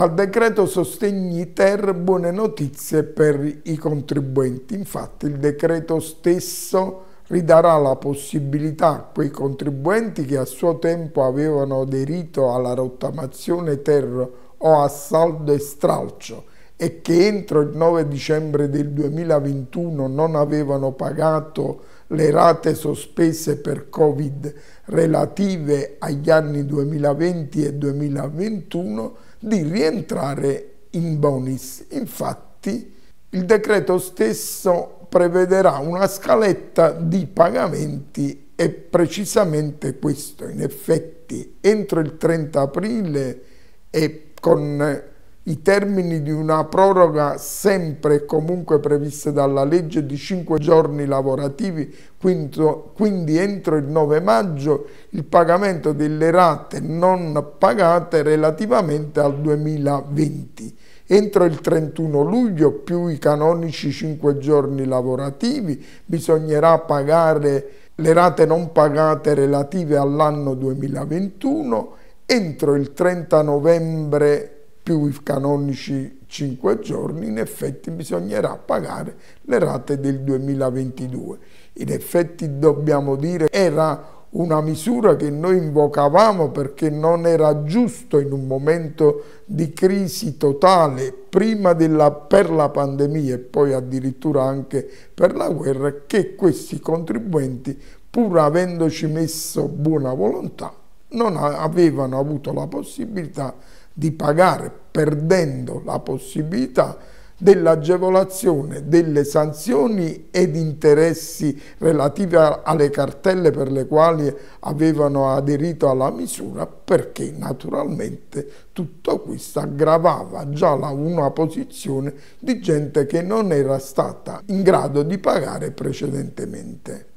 Dal decreto sostegni ter buone notizie per i contribuenti. Infatti il decreto stesso ridarà la possibilità a quei contribuenti che a suo tempo avevano aderito alla rottamazione ter o a saldo e stralcio e che entro il 9 dicembre del 2021 non avevano pagato le rate sospese per Covid relative agli anni 2020 e 2021 di rientrare in bonus. Infatti il decreto stesso prevederà una scaletta di pagamenti e precisamente questo in effetti entro il 30 aprile e con i termini di una proroga sempre e comunque prevista dalla legge di 5 giorni lavorativi, quindi entro il 9 maggio il pagamento delle rate non pagate relativamente al 2020. Entro il 31 luglio più i canonici 5 giorni lavorativi bisognerà pagare le rate non pagate relative all'anno 2021 entro il 30 novembre più i canonici 5 giorni, in effetti bisognerà pagare le rate del 2022. In effetti dobbiamo dire era una misura che noi invocavamo perché non era giusto in un momento di crisi totale prima della, per la pandemia e poi addirittura anche per la guerra che questi contribuenti pur avendoci messo buona volontà non avevano avuto la possibilità di pagare perdendo la possibilità dell'agevolazione delle sanzioni ed interessi relativi alle cartelle per le quali avevano aderito alla misura perché naturalmente tutto questo aggravava già la, una posizione di gente che non era stata in grado di pagare precedentemente.